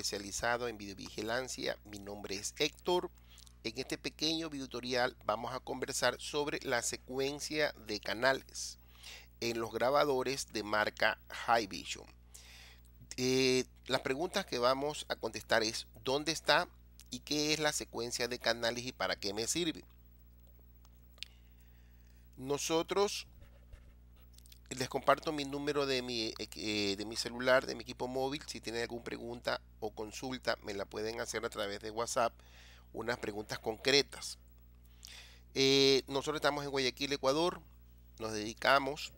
especializado en videovigilancia. Mi nombre es Héctor. En este pequeño video tutorial vamos a conversar sobre la secuencia de canales en los grabadores de marca Haivision. Eh, las preguntas que vamos a contestar es ¿dónde está y qué es la secuencia de canales y para qué me sirve? Nosotros les comparto mi número de mi, eh, de mi celular, de mi equipo móvil. Si tienen alguna pregunta o consulta, me la pueden hacer a través de WhatsApp. Unas preguntas concretas. Eh, nosotros estamos en Guayaquil, Ecuador. Nos dedicamos,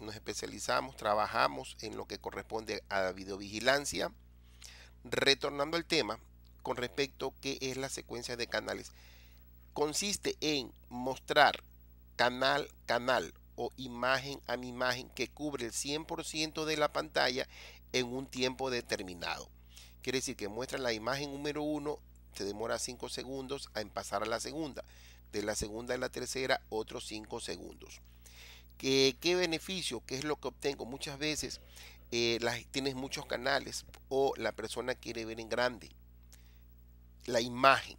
nos especializamos, trabajamos en lo que corresponde a la videovigilancia. Retornando al tema con respecto a qué es la secuencia de canales. Consiste en mostrar canal, canal o imagen a mi imagen que cubre el 100% de la pantalla en un tiempo determinado. Quiere decir que muestra la imagen número 1, se demora 5 segundos en pasar a la segunda. De la segunda a la tercera, otros 5 segundos. ¿Qué, ¿Qué, beneficio? ¿Qué es lo que obtengo? Muchas veces eh, tienes muchos canales o la persona quiere ver en grande la imagen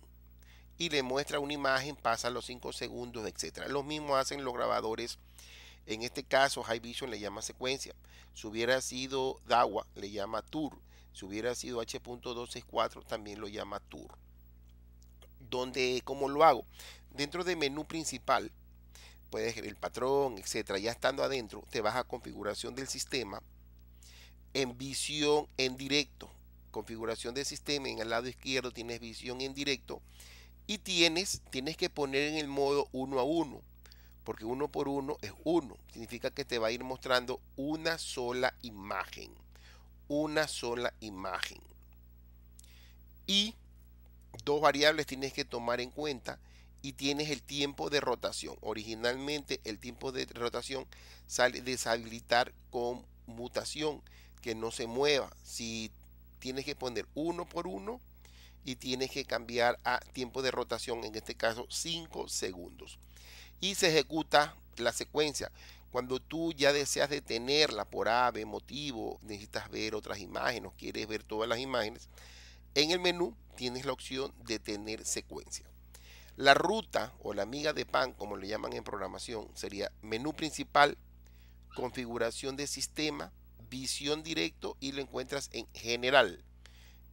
y le muestra una imagen, pasa los 5 segundos, etcétera. Lo mismo hacen los grabadores en este caso, High Vision le llama secuencia. Si hubiera sido DAWA, le llama Tour. Si hubiera sido H.264, también lo llama Tour. Donde, ¿cómo lo hago? Dentro del menú principal, puedes el patrón, etcétera. Ya estando adentro, te vas a configuración del sistema. En visión en directo, configuración del sistema. En el lado izquierdo tienes visión en directo. Y tienes, tienes que poner en el modo uno a uno porque uno por uno es uno. Significa que te va a ir mostrando una sola imagen. Una sola imagen. Y dos variables tienes que tomar en cuenta y tienes el tiempo de rotación. Originalmente el tiempo de rotación sale deshabilitar con mutación, que no se mueva. Si tienes que poner uno por uno y tienes que cambiar a tiempo de rotación, en este caso 5 segundos y se ejecuta la secuencia. Cuando tú ya deseas detenerla por ave, motivo, necesitas ver otras imágenes, quieres ver todas las imágenes, en el menú tienes la opción de tener secuencia. La ruta o la miga de pan, como le llaman en programación, sería menú principal, configuración de sistema, visión directo y lo encuentras en general.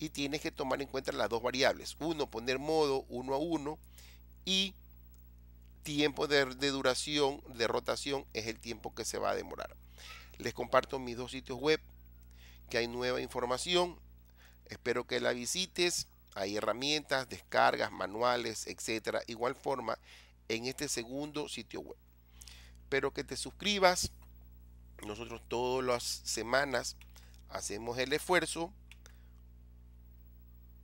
Y tienes que tomar en cuenta las dos variables. Uno, poner modo uno a uno y tiempo de, duración de rotación es el tiempo que se va a demorar. Les comparto mis dos sitios web, que hay nueva información. Espero que la visites. Hay herramientas, descargas, manuales, etcétera. Igual forma en este segundo sitio web. Espero que te suscribas. Nosotros todas las semanas hacemos el esfuerzo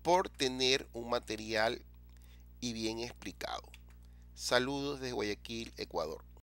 por tener un material y bien explicado. Saludos de Guayaquil, Ecuador.